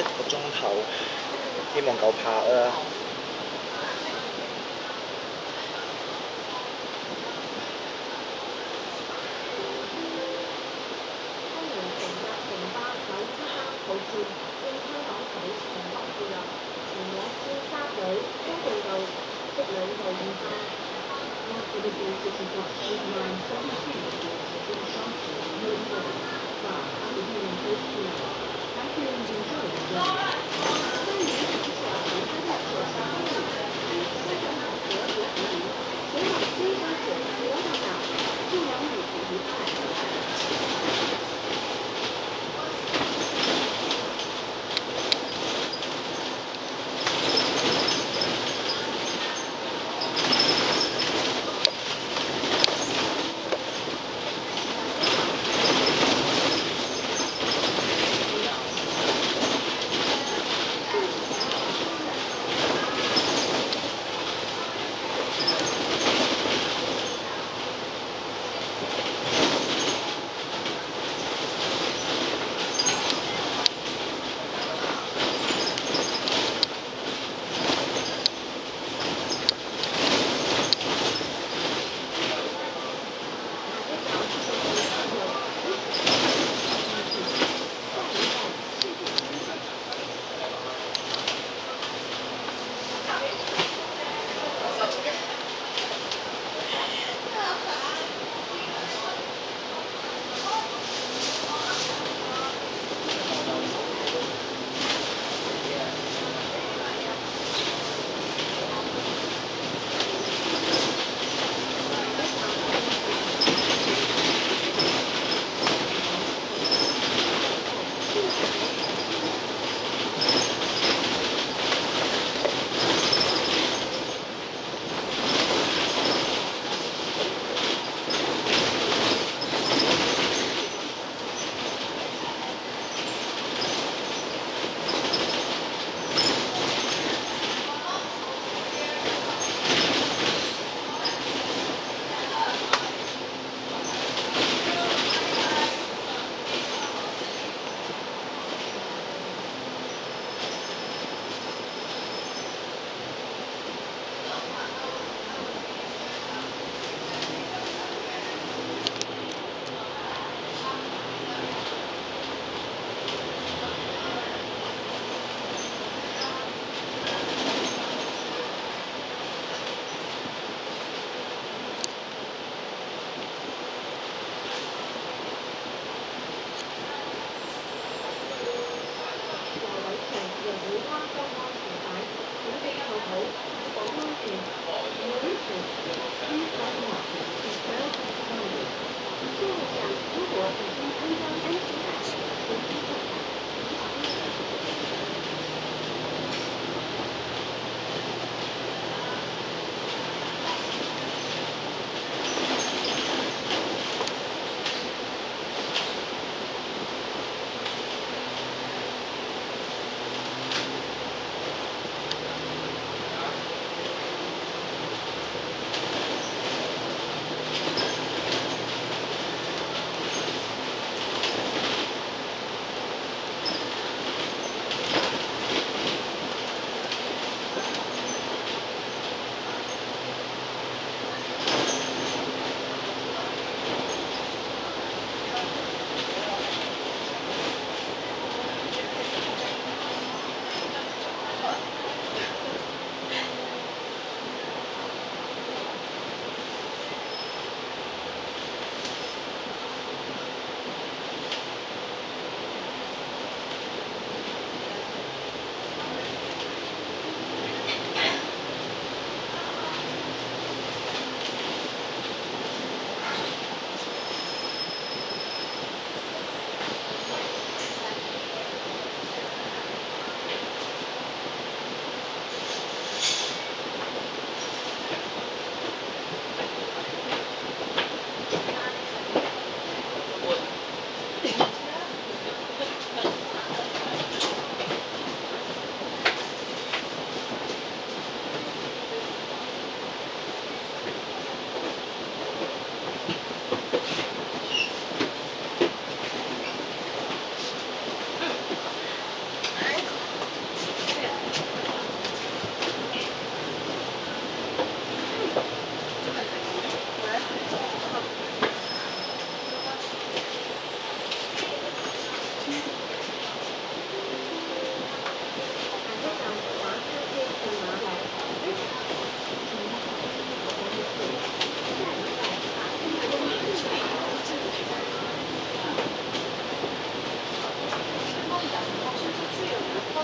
一個鐘頭，希望夠拍啦。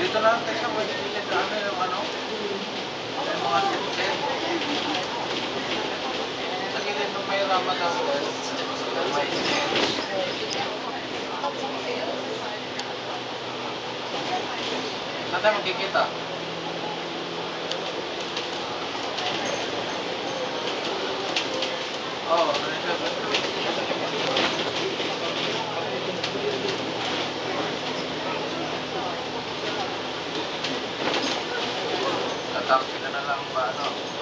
Dito lang tayo sa Village sa amin yung ano. May mga set-set. Sa gilid ng may Ramadan World. May Saan tayo magkikita? Oh, Tataksi ka na lang ba ano?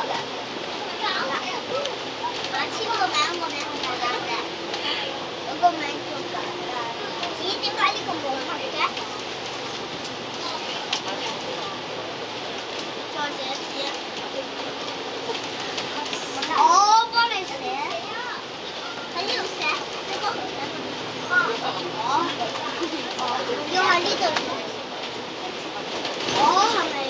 哦。要喺呢度写。系咪？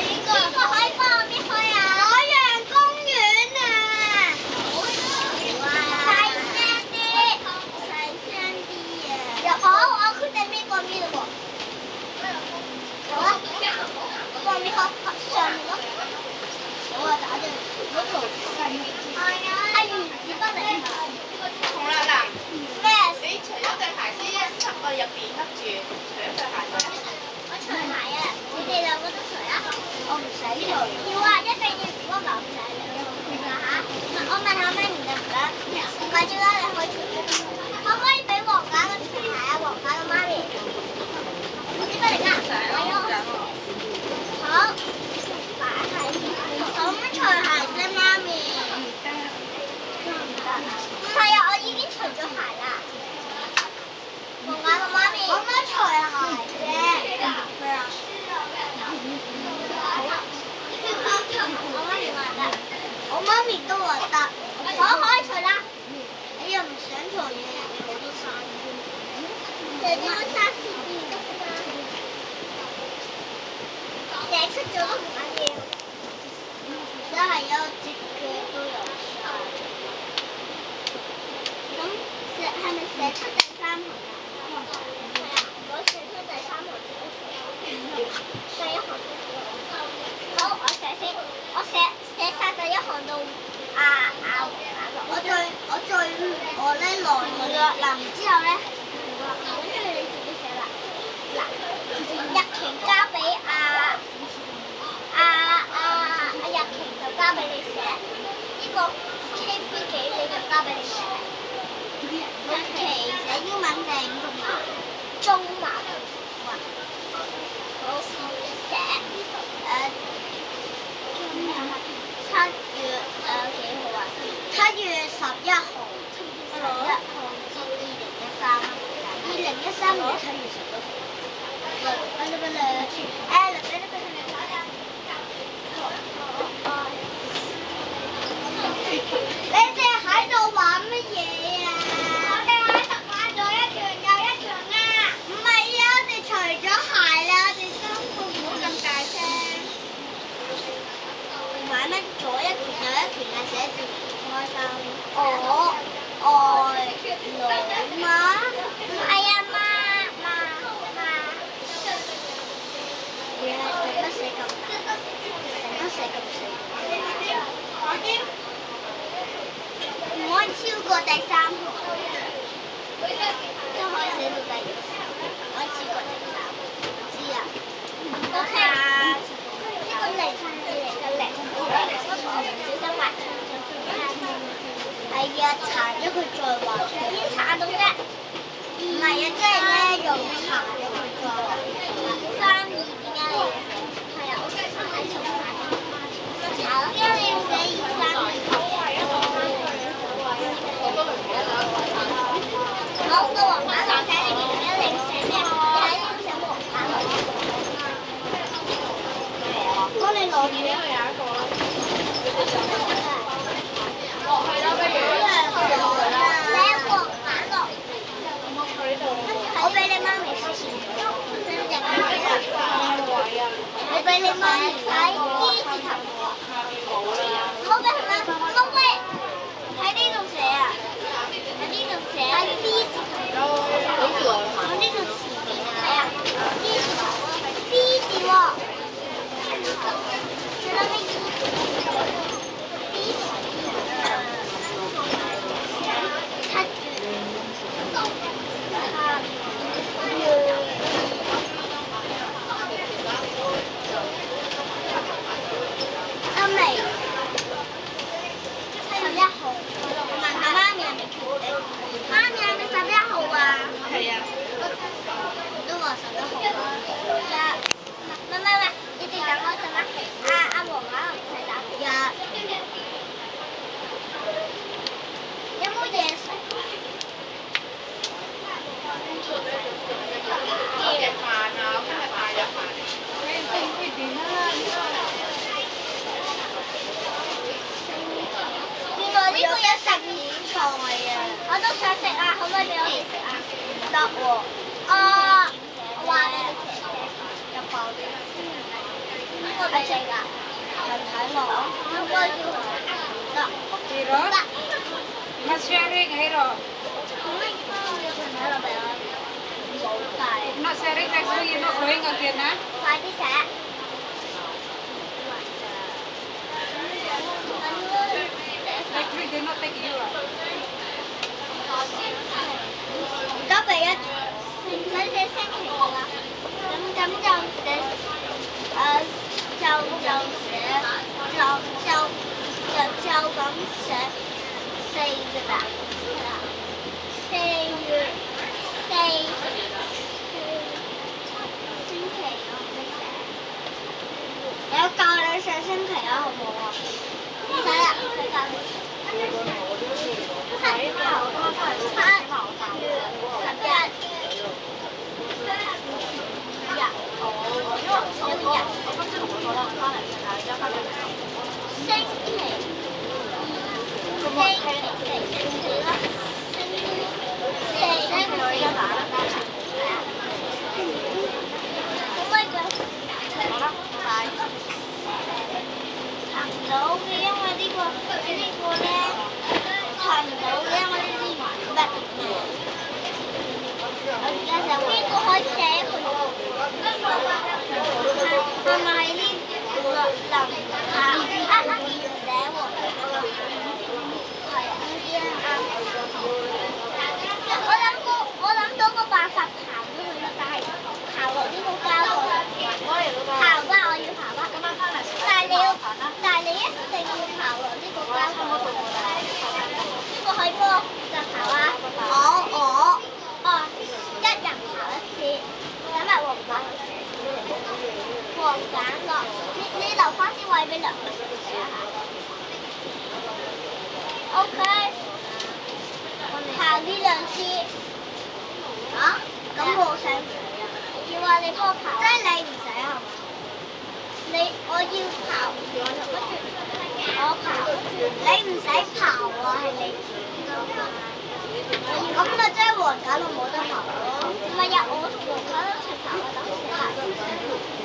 playing 咧來咁多，嚟之後咧，跟住你自己寫啦。嗱，日晴交俾阿阿阿阿日晴就交俾你寫。依個 K B 個你就交俾你寫。日晴寫英文定中文啊？我寫七月誒幾號啊？七月十一號。二零一三二零一三年七月十你哋喺度玩乜嘢啊我哋喺度玩咗一拳又一拳啊唔係啊我哋除咗鞋啦我哋辛苦唔好咁大声玩乜左一拳右一拳啊寫字唔開心哦外老妈，阿姨妈，妈妈，你？唔可以超過第三行。可以，一始到第二，可以超过。佢再畫，已經搽到啫。唔係啊，即係咧用搽咗佢再畫。三二點解你要寫？係啊，我喺重搽。搽點解你要寫二三二？好，個黃板。嚟寫你點解你寫咩？你喺呢度寫黃板。嚟。幫你攞住。有一個啦。哦，係啦，不如。寫黃板落。我俾你媽咪試試。我俾你媽咪睇 D 字頭。我俾佢媽，我喂，喺呢度寫啊，喺呢度寫 D 字頭。我呢度前面啊，係啊，D 字頭，D 字喎。最後尾 D 字。七阿眉，十一號。媽咪係咪決定？媽咪係咪十一號啊？係啊。都話十一號啦。一，唔係唔係，你哋等我陣啦。阿阿黃可能唔使打。一。有冇嘢食？日飯啊，今日大日飯。你點啊？原來呢個有十二菜啊！都想食啊，可唔好乜食啊？唔得喎。啊，我話你食食，又爆啲。先人哋，呢個係你噶。人睇我，我唔可以叫佢。人唔得，你攞啦。你買。而家俾一唔使寫星期啦，咁咁就寫誒就就寫就就就就咁寫四㗎啦，四月四星期我唔識寫，有教你寫星期啊，好唔好啊？唔使啦，唔使教你。七月十一，十一，日，星期，星期四，星期啦，星期四，星期四，可唔可以講？好啦，拜。查唔到嘅，因為呢個呢個咧查唔到嘅，因為呢啲唔得嘅。我而家就邊個可以寫佢？係係咪呢個林啊啊啊寫喎？係啊，我諗過，我諗到個辦法刨咗佢啦，但係爬落呢個膠度。刨啊！我要刨啊！今晚翻嚟但係你要，但係你一定要爬落呢個膠度。邊個可以幫我負責刨啊？我我哦，一人刨一次，等埋黃板你你留翻啲位俾梁文寫下。OK，刨呢兩支。啊？咁我使唔使？要啊，你幫我刨。即係你唔使係嘛？你我要刨，我就跟住我刨，你唔使刨啊，係你。咁咪即係黃揀到冇得刨咯。唔係呀，我同黃揀一齊刨啊，等時下。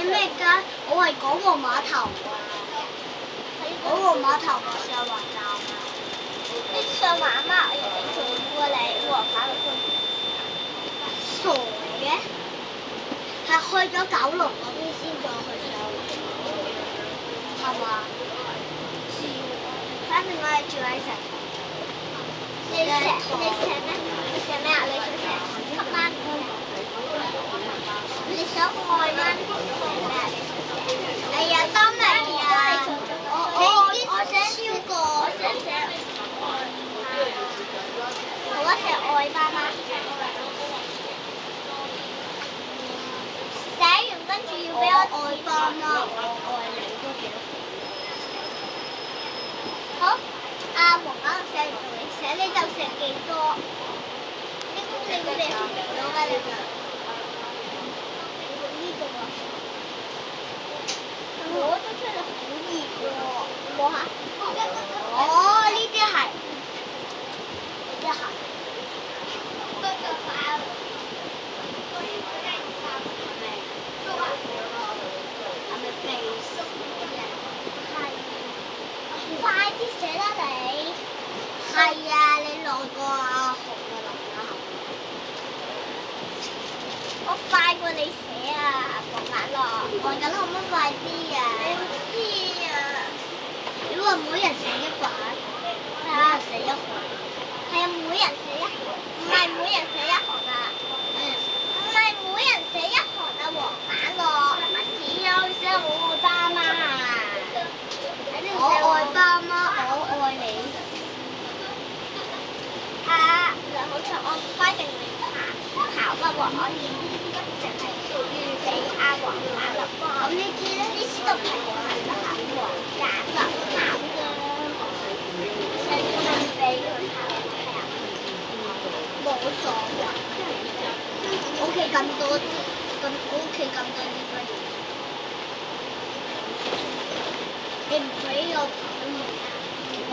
你咩街？我係港皇碼頭啊。港皇碼頭上環站啊。你上環嘛？我要你轉過嚟黃牌嗰邊。傻嘅，係去咗九龍嗰邊先再去上環，係嘛？知喎，反正我係住喺石塘。你石你石咩？你石咩啊？你想石級灣？你想愛灣石咩啊？你。想石？哎呀，都明啊！我我我想超過，我想寫好啊，寫愛灣啦。寫完跟住要俾我愛班啦，我愛你。都幾多？好，阿黃啱寫完你，就寫幾多？你。你。會寫幾多㗎？你就呢個啊？我都出嚟好熱喎，摸下。哦，呢啲係，呢啲係。快啲寫啦你！係啊，你攞個阿紅嘅林家豪。我快過你寫啊，黃眼樂。黃緊可唔可以快啲啊？唔知啊。如果每人寫一版，每人寫一行。係啊，每人寫一行，唔係每人寫一行啊。唔係每人寫一行啊，黃眼樂。只有寫我爸媽。我爱爸媽，我愛你。啊，好，我規定你考考乜喎？我要俾阿黃眼樂。咁呢啲咧，呢啲都係我係考黃眼樂考嘅。想唔俾佢考係啊？冇所謂。屋企咁多，咁屋企咁多啲乜嘢？你唔俾我跑都冇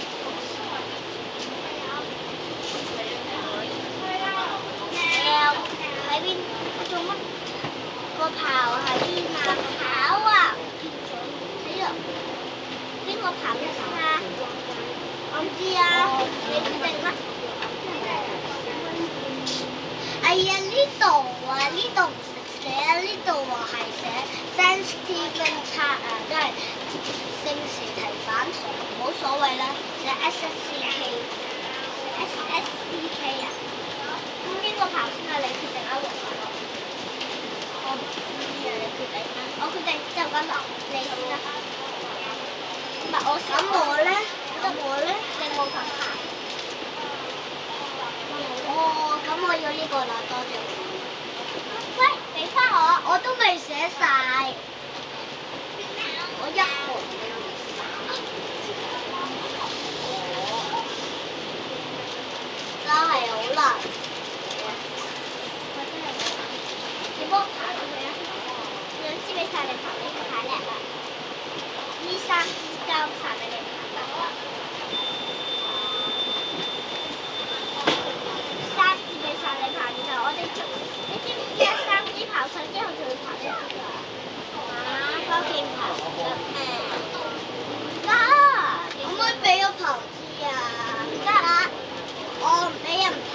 喺邊？做乜？個刨喺邊啊？刨啊！喺度。邊個刨嘅先啊？我唔知啊，你決定啦。哎呀，呢度啊，呢度唔識寫啊，呢度話係寫 Saint Stephen 測啊，即係聖士提反堂，冇所谓啦，写 S S C K，S S C K 啊。咁邊個刨先啊？你決定啊，黃華樂。我唔知啊，你決定啊。我決定就咁啦，你先啦。唔係我先。咁我咧？咁我咧？你冇份刨。哦，咁我要呢個啦，多謝。喂，俾翻我，我都未寫晒。我一行都未寫。真係好難寫。我真係好難。你幫我刨咗佢啊！兩支俾晒你刨，你太叻啦！呢三支交晒俾你刨啦。三支俾晒你刨，然後我哋，你知唔知啊？三支刨晒之後就要刨一支㗎。啊，翻屋企刨得咩？唔得，可唔可以俾我刨支啊？唔得啊！我唔俾人刨。咁我要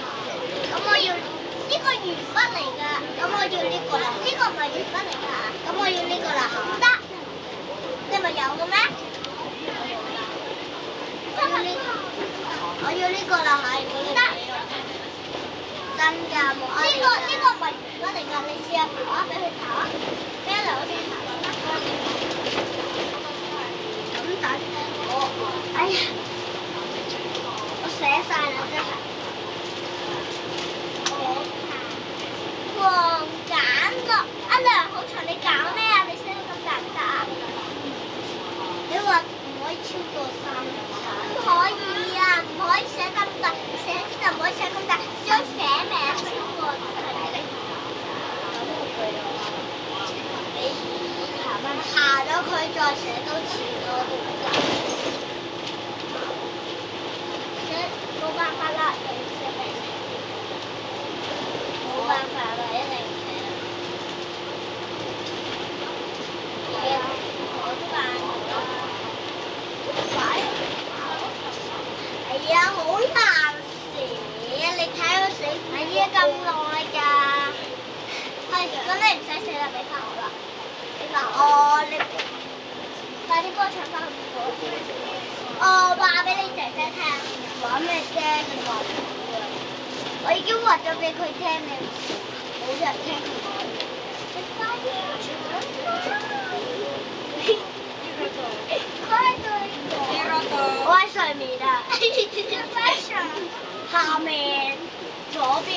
呢個鉛筆嚟㗎，咁我要呢個啦。呢個唔係鉛筆嚟㗎，咁我要呢個啦。唔得，你咪有嘅咩？真係呢個，我要呢個啦，係唔得。真㗎，冇呢個呢個唔係鉛筆嚟㗎，你試下刨啊，俾佢刨啊，俾阿梁老師刨先啦。咁大等我，哎呀，我寫晒啦，真係。黃簡樂，阿娘好長，你搞咩啊？你寫到咁大唔得啊？你話唔可以超過三唔可以啊，唔可以寫咁大，寫字就唔可以寫咁大，將寫名超過係你下咗佢再寫多次咯，都唔得。寫冇辦法啦，我都办啦。快系啊，好难写，你睇我写写咁耐㗎。系，咁你唔使写啦，俾翻我啦。你话我你快啲帮我抢翻个苹果。我话俾你姐姐听，话咩啫？ 我已經話咗俾佢聽，你冇人聽佢講嘢。你快啲搶快對我喺上面。啊！下面、左邊、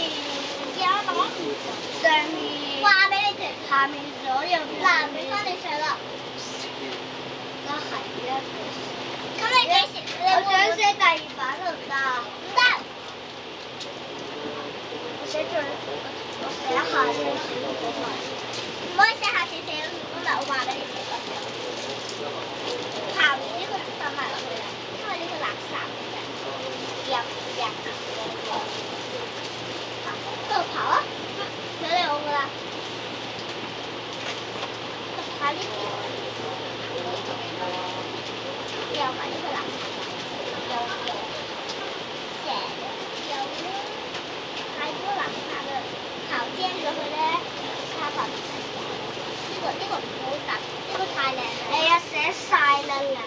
上面。話俾你聽，下面。左右邊。嗱，俾翻你上啦。都係啊！咁你幾時？我想寫第二版得唔得啊？唔得。我寫最，我寫下少少唔可以寫下少少，唔係我話俾你聽。刨完呢個抌埋落去啦，因為呢個垃圾嚟嘅，入入度刨啊！有你我噶啦，刨呢啲，又，又又成又咧，太多垃圾啦，刨尖咗佢咧，沙發唔使搞。呢個呢個唔好揼，呢個太靚啦。你啊寫晒啦啦。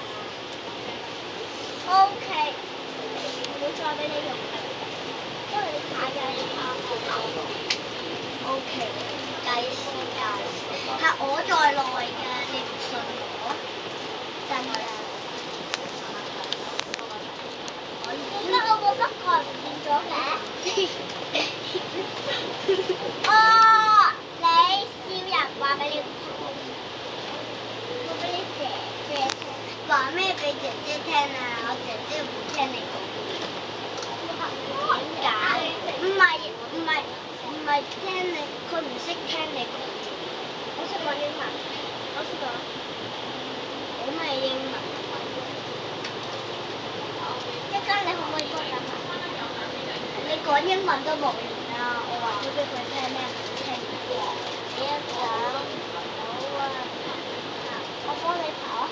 O K，唔會再俾你用啦，因為你太曳啦。O K，計時計時，係我在內嘅，你唔信我？真㗎。點解我個筆蓋唔見咗嘅？哦，你笑人話俾你聽，我俾你姐姐聽。話咩俾姐姐聽啊？我姐姐唔聽你講。點解？唔係唔係唔係聽你，佢唔識聽你講。我識講英文，我識講好咩英文？一間你可唔可以幫我等下？你講英文都冇用啦，我話咗俾佢聽咩唔聽嘅。你一講好啊，我幫你跑啊，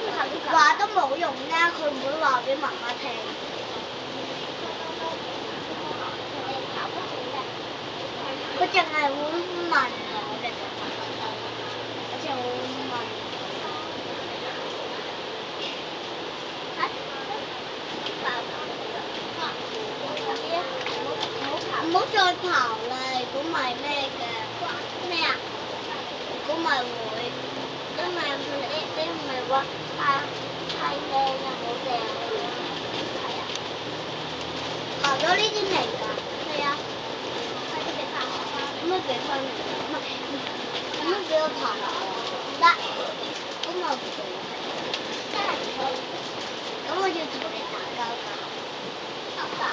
你跑跑跑。話都冇用啦，佢唔會話俾媽媽聽。你跑不轉嘅，佢淨係會問我嘅，佢淨係會問。唔好再刨啦！如果唔係咩嘅咩啊？如果唔係會，因為你你唔係話太太靚啊，好靚係啊！刨咗呢啲嚟㗎，係啊！快啲俾翻我，咁樣俾翻你，唔係咁樣俾我刨唔得，咁我唔做，真係唔可以，咁我要同你打交㗎。打交，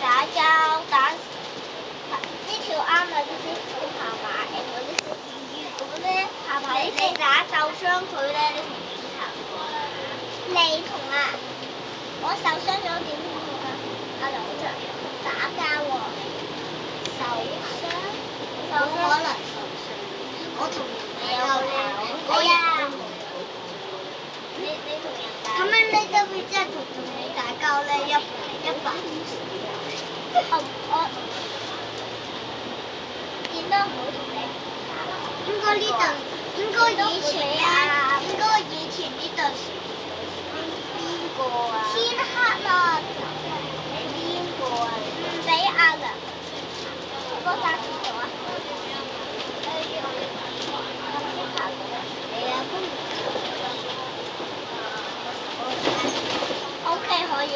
打交，打呢條啱啦，呢啲好爬埋，誒嗰啲小魚魚咁你哋打受傷佢咧，你同點頭？你同啊，我受傷咗點同啊？阿梁好着打架喎，受傷，受傷可能受傷，我同人打交咧，我呀，你你同人打，咁樣呢就會即係同同你打交咧一。一百五十，我我見到唔好同你打應該呢度，應該以前啊，應个以前呢度是邊啊？天黑啦，你喺邊個啊？唔俾阿娘。我暂停咗啊。？O K 可以。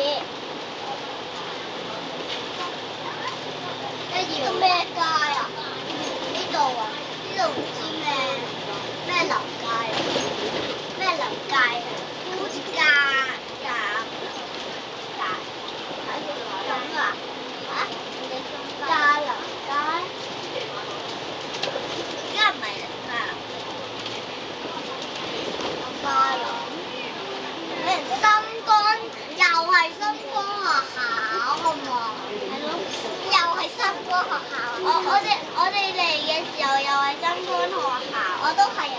呢個咩街啊？呢度啊？呢度唔知咩？咩樓街啊？咩樓街啊？好似加加加咁啊？嚇？加樓街？而家唔係加樓加樓。深江又係深江學校好唔好？係咯，又係深江學校。我我哋我哋嚟嘅時候又係深江學校，我都係啊，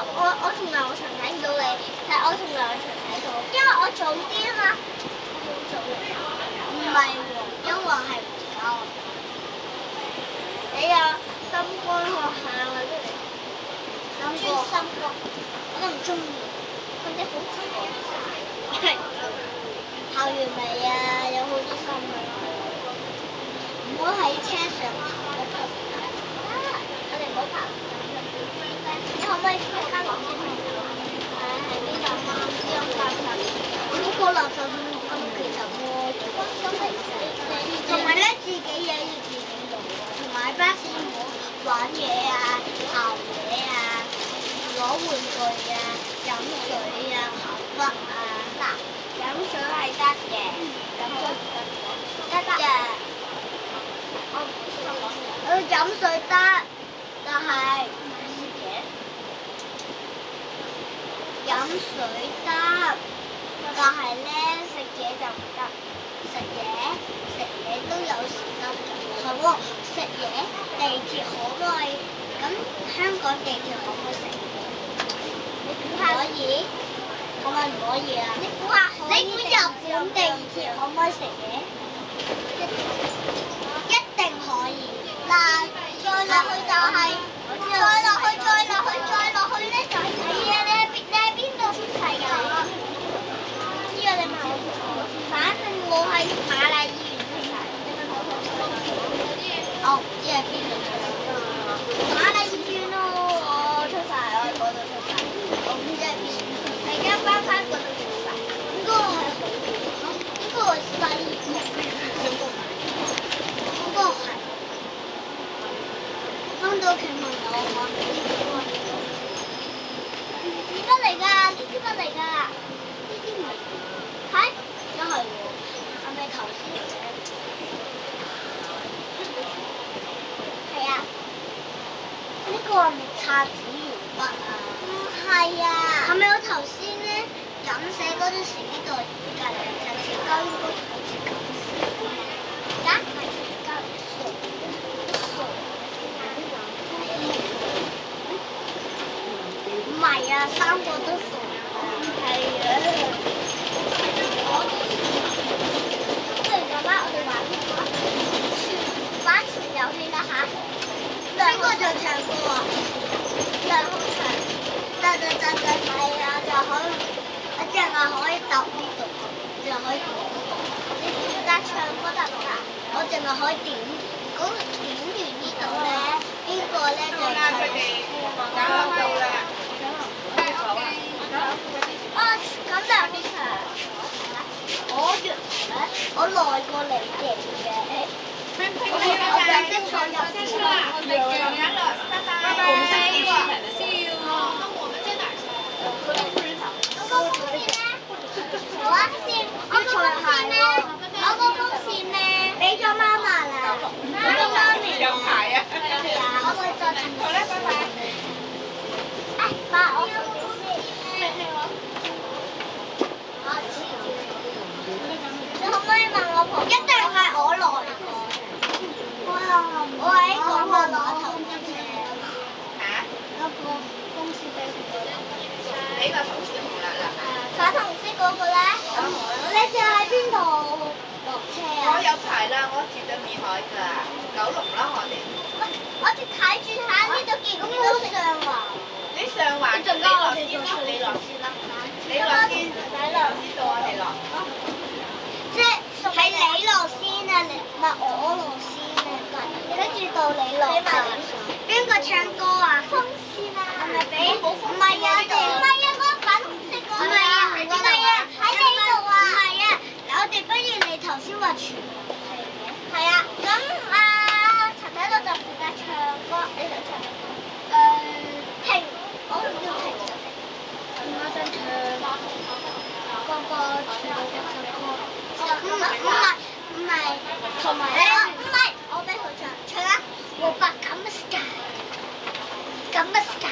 啊？因為我我同劉翔睇唔到你，但係我同劉翔睇到，因為我早啲啊嘛。我早唔係喎，因為係唔夠。你有心肝學校啊？深江。深江，我都唔中意，佢哋好真係。校園嚟啊，有好多新聞。唔好喺車上跑我哋唔好跑。你可唔可以開間垃圾桶？誒喺邊度啊？呢個垃圾嗰個垃圾桶其實我都係同埋咧自己嘢要自己用，同埋巴士唔好玩嘢啊、刨嘢啊、攞玩具啊、飲水啊、刨筆啊。嗱，飲水係得嘅，飲水唔得嘅。得嘅。我唔信我飲水得，但係食嘢。飲水得，但係咧食嘢就唔得。食嘢食嘢都有時得㗎，係喎。食嘢地鐵可唔可以？咁香港地鐵可唔可以食嘢？你估下可以？係咪唔可以啊？你估下你估日本地鐵可唔可以食嘢？一定可以。嗱，再落去就係、再落去，再落去，再落去咧就係睇啊！你喺邊？你喺邊度出世㗎？知啊！你問我。反正我喺瑪麗醫院出世。我唔知喺邊度出世。瑪麗醫院咯，我出世，我喺嗰度出世。我唔知喺邊。而家翻返嗰度出世，應該係好應該係西應該係。翻到屋企問我我呢支筆嚟㗎？呢支筆嚟㗎？呢支唔係。係？真係喎，係咪頭先寫？係啊。呢個係咪擦紙鉛筆啊？唔係啊。係咪我。頭先咧咁寫嗰陣時呢度隔離擦紙膠應該好似咁寫？而家唔係傻傻唔係啊，三個都傻。唱歌得得得得，係啊，就可以，我淨係可以揼呢度，就可以點呢度。你負責唱歌得唔得？我淨係可以點，嗰點完呢度咧，邊個咧就唱。哦，咁就呢場。我原來我耐過你哋嘅。我想識坐入先啦。拜拜。See you。我個風扇咧，我風扇，我個風扇咧，我個風扇咧，俾咗媽媽啦，俾咗媽咪啦。有排啊。係啊，我會再同好啦，拜拜。誒，爸，我要先。我知。你可唔可以問我婆？一定係我來過。我喺嗰個攞頭嘅。嚇？嗰個公司俾佢。呢個同事紅啦喺邊度落車啊？我有排啦，我住對面海㗎，九龍啦我哋。喂，我哋睇住睇下呢度見唔見到上環？你上環就你落先啦，你落先啦，你落先，你落先到我哋落。即係你落先啊，你唔係我落先啊，跟住到你落啊。邊個唱歌啊？風扇啊。係咪俾？唔係啊，全部系，啊。咁啊，陈仔乐就负责唱歌，你想唱。诶，停，我唔要停。我想唱嗰个全部嘅首歌。唔系唔系唔系，同埋唔系，我俾佢唱，唱啊。《我拍緊乜嘢》？《緊乜嘢》？